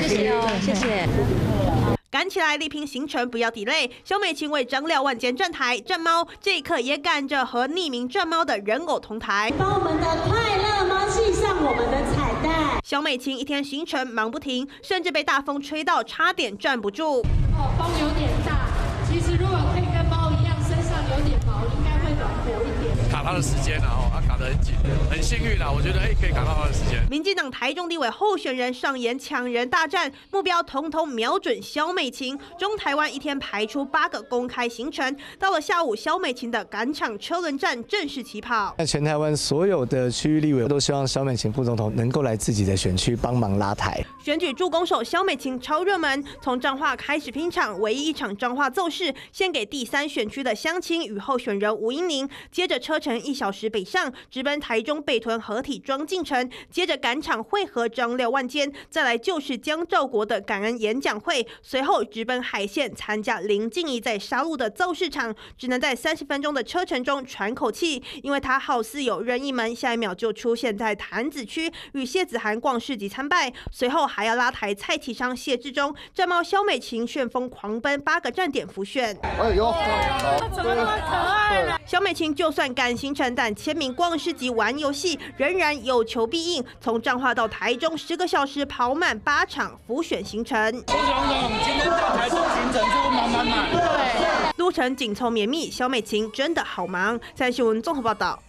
谢谢哦，谢谢。赶起来，力拼行程，不要 delay。小美琴为张廖万坚站台，战猫这一刻也赶着和匿名战猫的人偶同台，把我们的快乐猫系上我们的彩带。小美琴一天行程忙不停，甚至被大风吹到差点站不住。哦，风有点大。其实如果可以跟猫一样，身上有点毛，应该会暖和一点。卡他的时间啊，他卡得很紧，很幸运啦，我觉得哎可以赶到他的时间。民进党台中地委候选人上演抢人大战，目标统统瞄准肖美琴。中台湾一天排出八个公开行程，到了下午，肖美琴的赶场车轮战正式起跑。那全台湾所有的区域立委都希望肖美琴副总统能够来自己的选区帮忙拉台。选举助攻手肖美琴超热门，从彰化开始拼场，唯一一场彰化奏事献给第三选区的乡亲与候选人吴英宁。接着车程一小时北上，直奔台中北屯合体庄进城，接着赶场会合张廖万坚，再来就是江兆国的感恩演讲会，随后直奔海线参加林静怡在沙鹿的造势场，只能在三十分钟的车程中喘口气，因为他好似有任意门，下一秒就出现在潭子区与谢子涵逛市集参拜，随后。还要拉台蔡启昌、谢志忠，战猫肖美琴旋风狂奔八个站点浮选。哎呦，怎么那么可爱呢？肖美琴就算赶行程，但签名、逛市集、玩游戏，仍然有求必应。从彰化到台中，十个小时跑满八场浮选行程。今天到台中行程就满满满。对，路程紧凑绵密，小美琴真的好忙。三新闻综合报道。